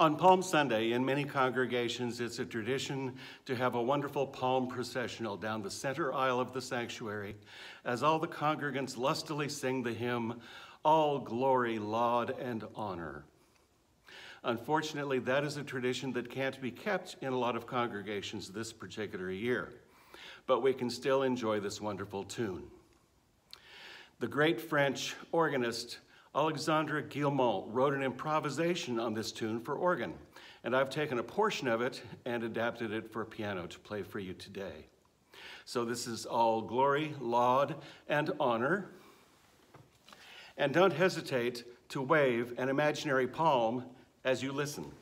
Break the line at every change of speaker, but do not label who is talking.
On Palm Sunday, in many congregations, it's a tradition to have a wonderful palm processional down the center aisle of the sanctuary as all the congregants lustily sing the hymn, All Glory, Laud, and Honor. Unfortunately, that is a tradition that can't be kept in a lot of congregations this particular year, but we can still enjoy this wonderful tune. The great French organist Alexandre Guilmant wrote an improvisation on this tune for organ, and I've taken a portion of it and adapted it for piano to play for you today. So this is all glory, laud, and honor. And don't hesitate to wave an imaginary palm as you listen.